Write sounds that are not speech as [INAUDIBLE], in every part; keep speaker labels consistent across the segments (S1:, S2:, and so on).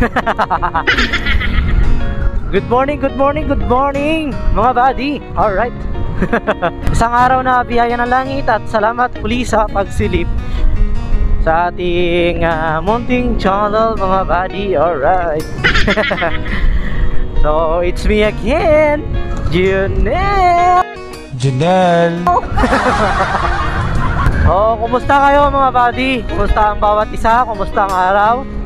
S1: [LAUGHS] Good morning, good morning, good morning mga buddy. Alright. [LAUGHS] Isang araw na biyaya ng langit at salamat muli sa pagsilip sa ating uh, munting channel mga buddy. Alright. [LAUGHS] so, it's me again, Junel.
S2: Janelle!
S1: Oh, kumusta kayo mga buddy? Kumusta ang bawat isa? Kumusta ang araw?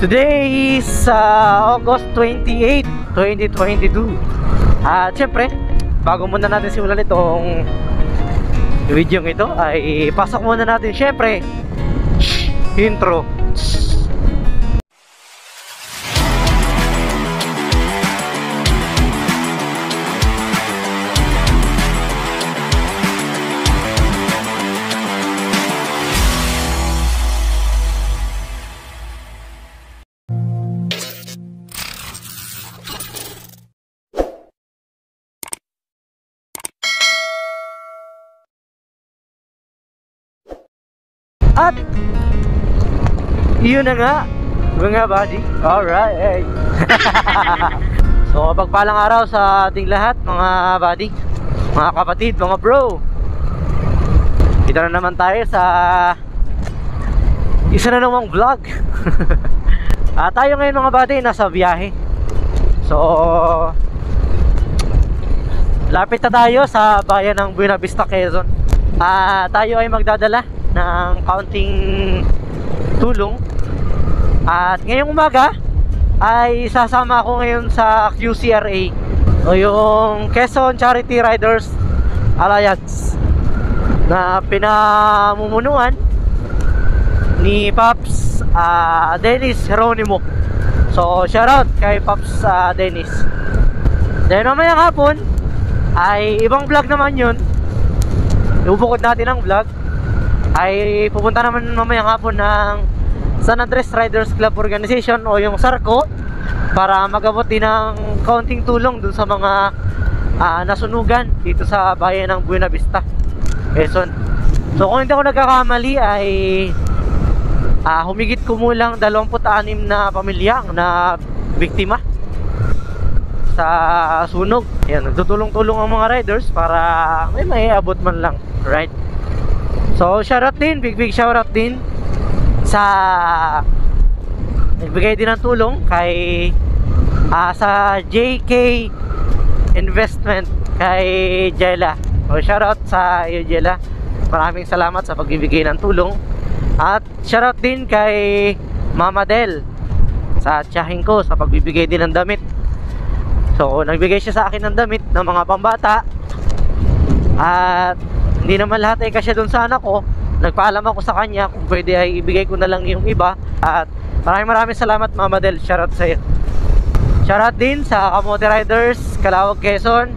S1: Today is uh, August 28, 2022 At syempre, bago muna natin simulan itong video ito ay pasok muna natin syempre intro At yun na nga mga buddy. Alright. [LAUGHS] so pagpalang araw sa ating lahat mga buddy, mga kapatid, mga bro. Dito na naman tayo sa isa na namang vlog. [LAUGHS] Ah, tayo ngayon mga buddy nasa biyahe. So lapit na tayo sa bayan ng Buena Vista, Quezon. Ah, tayo ay magdadala ng kaunting tulong. At ngayong umaga ay sasama ako ngayon sa QCRA o yung Quezon Charity Riders Alliance na pinamumunuan ni Paps uh, Dennis Geronimo. So shoutout kay Paps uh, Dennis. Then mamaya hapon ay ibang vlog naman yun. Ibubukod natin ang vlog ay pupunta naman mamaya hapon ng San Andres Riders Club Organization o yung SARCO para magabot din ng kaunting tulong dun sa mga uh, nasunugan dito sa bayan ng Buena Vista Quezon. So kung hindi ako nagkakamali ay uh, humigit kumulang 26 na pamilya na biktima sa sunog. Yan, nagtutulong-tulong ang mga riders para may maiabot man lang right So, shoutout din, big big shoutout din sa nagbigay din ng tulong kay uh, sa JK Investment kay Jella. So, shoutout sa iyo Jella. Maraming salamat sa pagbibigay ng tulong. At shoutout din kay Mama Del sa tsahin ko sa pagbibigay din ng damit. So, nagbigay siya sa akin ng damit ng mga pambata. At hindi naman lahat ay kasya doon sa anak ko. Nagpaalam ako sa kanya kung pwede ay ibigay ko na lang yung iba. At maraming maraming salamat Mama Del. Shoutout sa iyo shoutout din sa Kamote Riders Kalawag Quezon.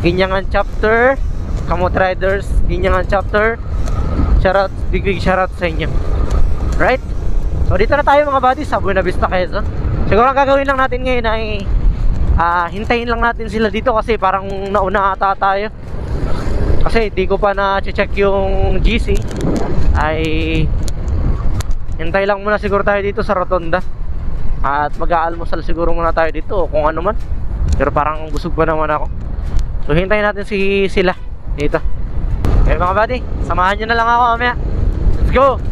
S1: Ginyangan Chapter. Kamote Riders Ginyangan Chapter. Shoutout big big shoutout sa inyo. Right? So dito na tayo mga buddies sa Buena Vista Quezon. Siguro ang gagawin lang natin ngayon ay uh, hintayin lang natin sila dito kasi parang nauna ata tayo kasi di ko pa na check yung GC ay hintay lang muna siguro tayo dito sa rotonda. At mag-aalmusal siguro muna tayo dito kung ano man. Pero parang busog pa naman ako. So hintayin natin si sila dito. Okay mga buddy samahan nyo na lang ako mamaya. Let's go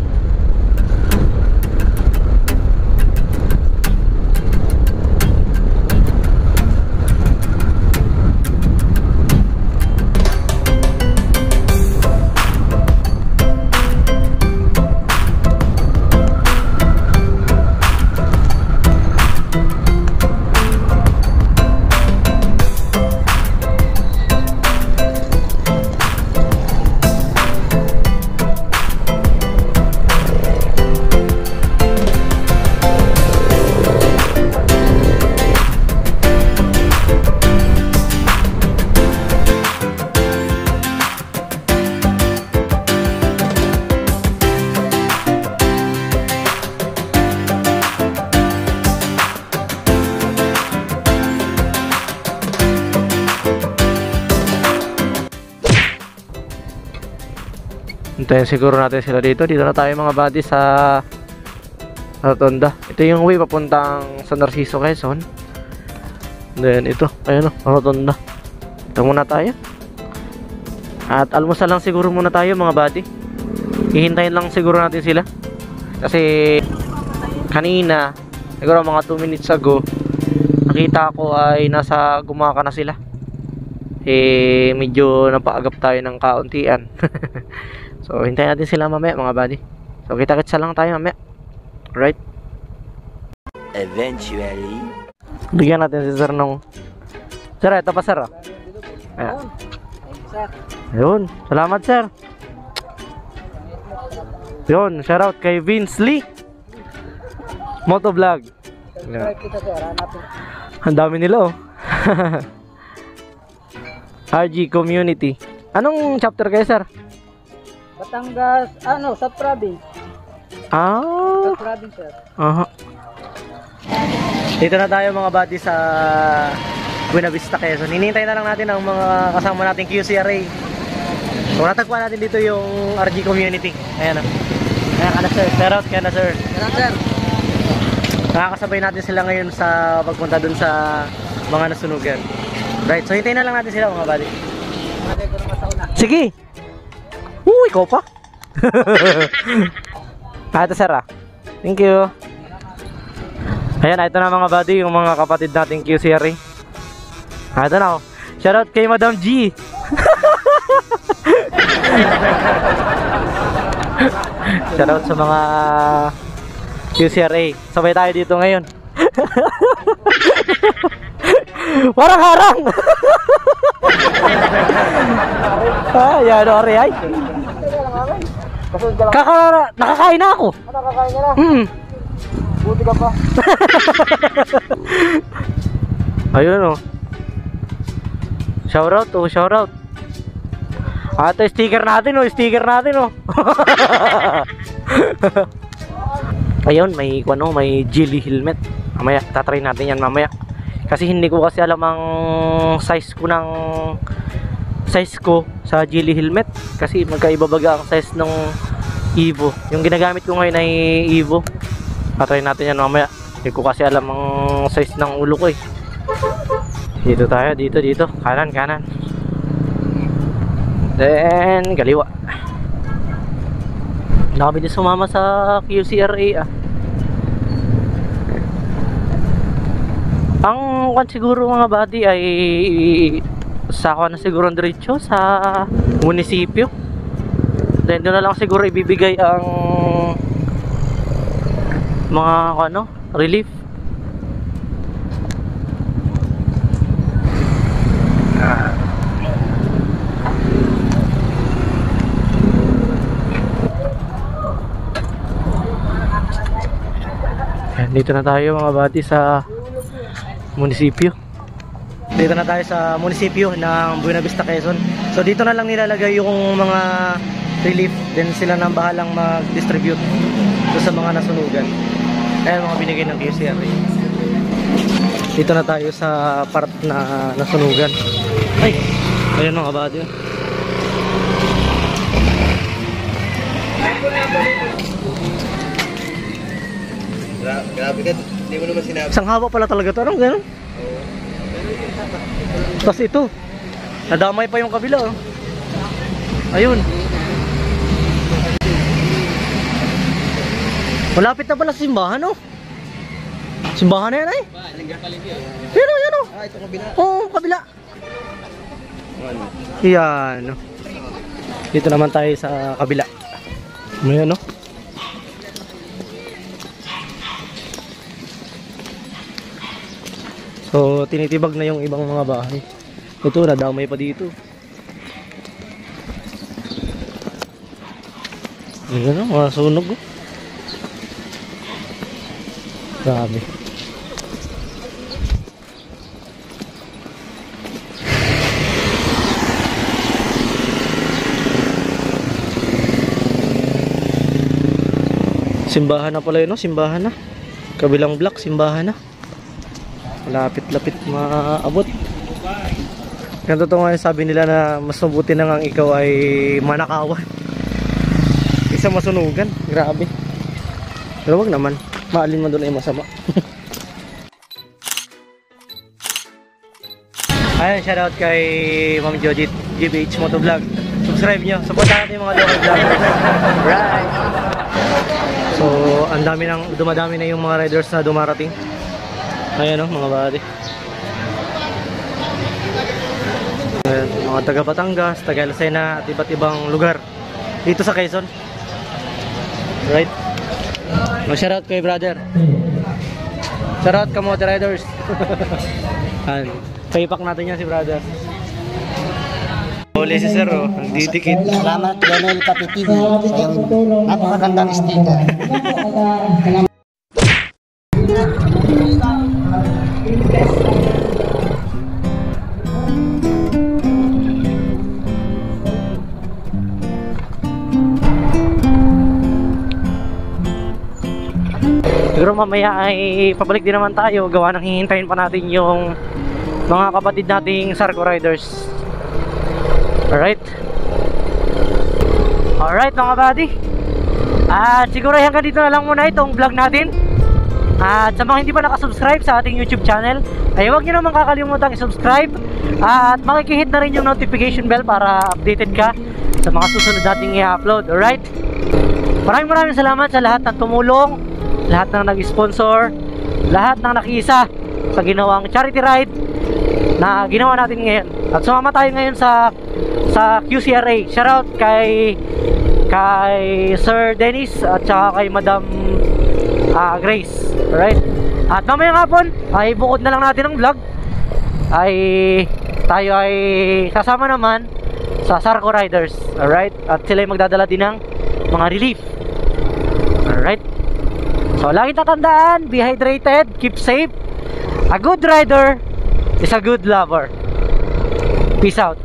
S1: Hintayin siguro natin sila dito. Dito na tayo mga buddy sa Rotonda. Ito yung way papuntang San Narciso, Quezon. Then ito, ayun o, Rotonda. Ito muna tayo. At almusal lang siguro muna tayo mga buddy. Hihintayin lang siguro natin sila. Kasi kanina, siguro mga 2 minutes ago, nakita ko ay nasa gumaka na sila. Eh, medyo napaagap tayo ng kauntian. [LAUGHS] so, hintayin natin sila mamaya mga buddy. So, kita-kitsa lang tayo mamaya. Right?
S2: Eventually.
S1: Bigyan natin si sir nung... Sir, ito pa sir oh. Ayan. Ayun. Salamat sir. Yun, shoutout kay Vince Lee. Motovlog. Ayan. Ang dami nila oh. [LAUGHS] RG Community. Anong chapter kayo sir?
S3: Batangas, ano, sa province.
S1: Ah,
S3: Sa province, sir.
S1: aha. Dito na tayo mga buddy sa Buena Vista, Quezon. Hinihintay na lang natin ang mga kasama nating QCRA. So, natagpuan natin dito yung RG Community. Ayan na. Ayan ka na sir. Shout out ka na sir.
S3: Yan sir.
S1: Nakakasabay natin sila ngayon sa pagpunta dun sa mga nasunugan. Right, so hintayin na lang natin sila mga buddy. Sige! Ikaw pa? ah, ito sir ah. Thank you. Ayan, ito na mga buddy, yung mga kapatid nating QCRA. Ah, ito na oh. Shoutout kay Madam G. [LAUGHS] Shoutout sa mga QCRA. Sabay tayo dito ngayon. [LAUGHS] Parang harang! [LAUGHS] ah, yan o, ay.
S3: Kasunod ka lang.
S1: Kaka, nakakain na ako.
S3: Ano, kakain ka na?
S1: Hmm.
S3: Buti ka pa. [LAUGHS]
S1: Ayun oh. Shoutout oh, shoutout. Ah, ito sticker natin oh, sticker natin oh. [LAUGHS] Ayun, may ano, may jelly helmet. Mamaya, tatry natin yan mamaya. Kasi hindi ko kasi alam ang size ko ng size ko sa jelly helmet. Kasi magkaiba baga ang size ng Evo. Yung ginagamit ko ngayon ay Evo. Tatry natin yan mamaya. Hindi ko kasi alam ang size ng ulo ko eh. Dito tayo, dito, dito. Kanan, kanan. Then, kaliwa. Dami din sumama sa QCRA ah. Ang kwan siguro mga buddy ay sa ako na siguro diretso sa munisipyo. Then doon na lang siguro ibibigay ang mga ano, relief. Dito na tayo mga buddy sa munisipyo. Dito na tayo sa munisipyo ng Buena Vista, Quezon. So dito na lang nilalagay yung mga relief. Then sila nang bahalang mag-distribute sa mga nasunugan. Ayan mga binigay ng QCRA. Dito na tayo sa part na nasunugan. Ay! Ayun mga.
S2: Gra grabe ka, hindi mo naman sinabi.
S1: Isang haba pala talaga to. Anong gano'n? Tapos ito. Nadamay pa yung kabila. Oh. Ayun. Malapit na pala sa simbahan, oh. Simbahan na yan, ay. Pero yan, oh.
S2: Ah, ito kabila.
S1: Oo, kabila.
S2: Ano?
S1: Yan. oh. Dito naman tayo sa kabila. Ayan, oh. So, tinitibag na yung ibang mga bahay. Ito, nadamay pa dito. Ayan, oh, mga sunog, oh. Grabe. Simbahan na pala yun, no? Simbahan na. Kabilang block, simbahan na. Lapit-lapit maabot. Kaya totoo nga sabi nila na mas mabuti na nga ikaw ay manakawan. [LAUGHS] Isa masunugan. Grabe. Pero wag naman. Maalin mo doon ay masama. [LAUGHS] Ayun, shoutout kay Ma'am Jodit, GBH Motovlog. Subscribe nyo, supportan natin yung mga local vloggers. [LAUGHS] Right! So, ang dami nang, dumadami na yung mga riders na dumarating. Ayan o, mga buddy. Ayan, mga taga Batangas, taga Lucena, at iba't ibang lugar dito sa Quezon. Right? Mag shoutout kay brother. Shoutout ka mga riders. [LAUGHS] Ayan. Paypack natin yan si brother. Huli si sir oh, nagdidikit.
S3: Salamat, Lionel Kapitini, napakagandang sticker. [LAUGHS]
S1: Siguro mamaya ay pabalik din naman tayo. Gawa ng hihintayin pa natin yung mga kapatid nating Sarco Riders. Alright? Alright mga buddy. At siguro hanggang dito na lang muna itong vlog natin. At sa mga hindi pa nakasubscribe sa ating YouTube channel, ay huwag nyo naman kakalimutang i-subscribe at makikihit na rin yung notification bell para updated ka sa mga susunod nating i-upload. Alright? Maraming maraming salamat sa lahat ng tumulong, lahat ng nag-sponsor, lahat ng nakiisa sa ginawang charity ride na ginawa natin ngayon. At sumama tayo ngayon sa sa QCRA. Shoutout kay kay Sir Dennis at saka kay Madam ah, Grace. Alright? At mamaya nga po, ay bukod na lang natin ang vlog. Ay tayo ay sasama naman sa Sarco Riders. Alright? At sila ay magdadala din ng mga relief. Alright? So, lagi tatandaan, be hydrated, keep safe. A good rider is a good lover. Peace out.